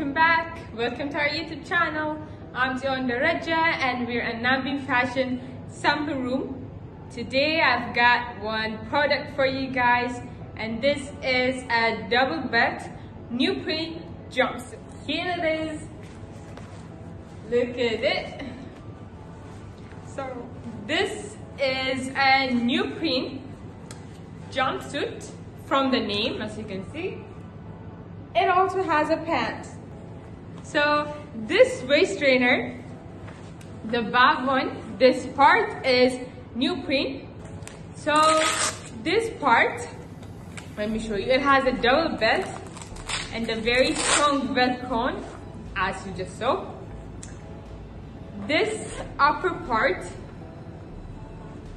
welcome back. Welcome to our YouTube channel. I'm Zion Daraja and we're in Nanbin Fashion Sample Room. Today I've got one product for you guys and this is a double belt neoprene jumpsuit. Here it is. Look at it. So this is a neoprene jumpsuit from the name as you can see. It also has a pant. So this waist trainer, the back one, this part is neoprene. So this part, let me show you, it has a double belt and a very strong velcro as you just saw. This upper part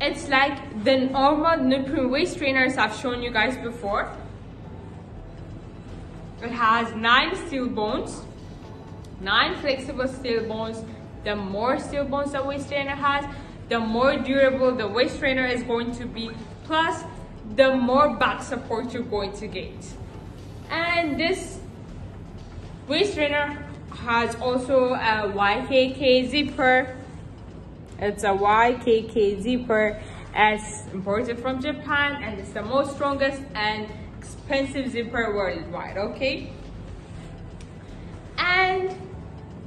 it's like the normal Neoprene waist trainers I've shown you guys before. It has nine steel bones, nine flexible steel bones. The more steel bones the waist trainer has, the more durable the waist trainer is going to be. Plus, the more back support you're going to get. And this waist trainer has also a YKK zipper it's a YKK zipper as imported from Japan and it's the most strongest and expensive zipper worldwide, okay?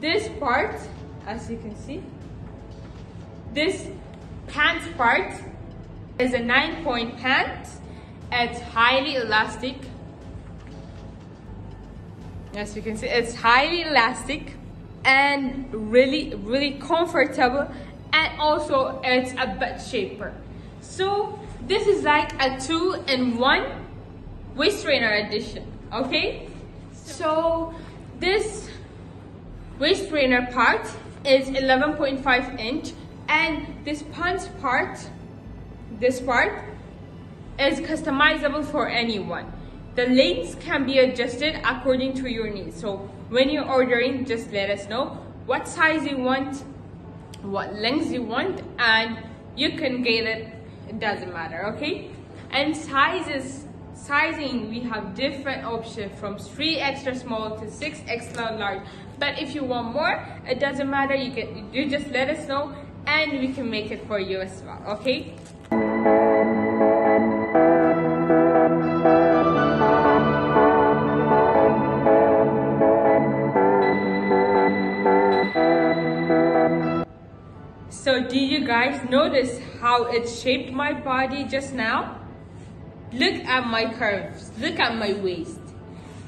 This part, as you can see, this pants part is a nine point pant. It's highly elastic. As you can see, it's highly elastic and really, really comfortable and also it's a butt shaper. So this is like a two-in-one waist trainer edition, okay? So this waist trainer part is 11.5 inch and this pants part, this part, is customizable for anyone. The lengths can be adjusted according to your needs. So when you're ordering, just let us know what size you want what length you want and you can get it it doesn't matter okay and sizes sizing we have different options from 3 extra small to 6 extra large. But if you want more it doesn't matter. You can you just let us know and we can make it for you as well okay? So do you guys notice how it shaped my body just now? Look at my curves, look at my waist.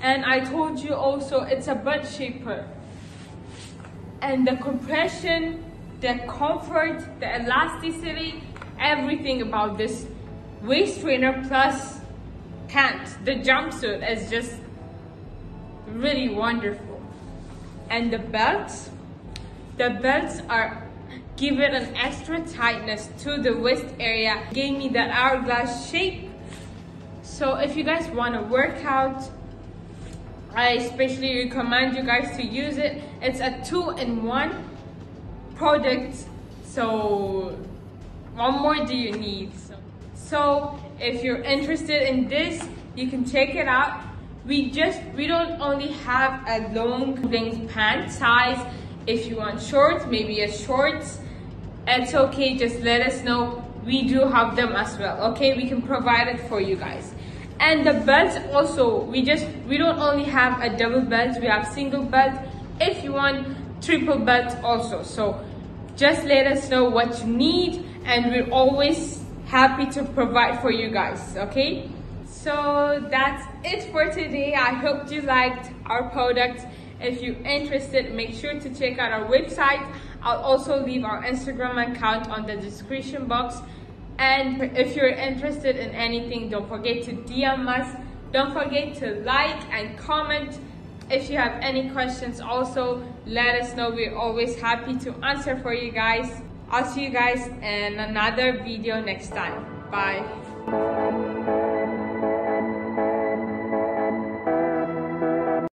And I told you also it's a butt shaper. And the compression, the comfort, the elasticity, everything about this waist trainer plus pants, the jumpsuit is just really wonderful. And the belts, the belts are give it an extra tightness to the waist area, gave me that hourglass shape. So if you guys want to work out, I especially recommend you guys to use it. It's a two-in-one product, so what more do you need? So if you're interested in this, you can check it out. We just, we don't only have a long length pant size. If you want shorts, maybe a shorts it's okay just let us know we do have them as well okay we can provide it for you guys and the belts also we just we don't only have a double belt we have single belt. If you want triple belt also. So just let us know what you need and we're always happy to provide for you guys okay? So that's it for today. I hope you liked our product. If you're interested make sure to check out our website. I'll also leave our Instagram account on the description box. And if you're interested in anything, don't forget to DM us. Don't forget to like and comment. If you have any questions also, let us know. We're always happy to answer for you guys. I'll see you guys in another video next time. Bye.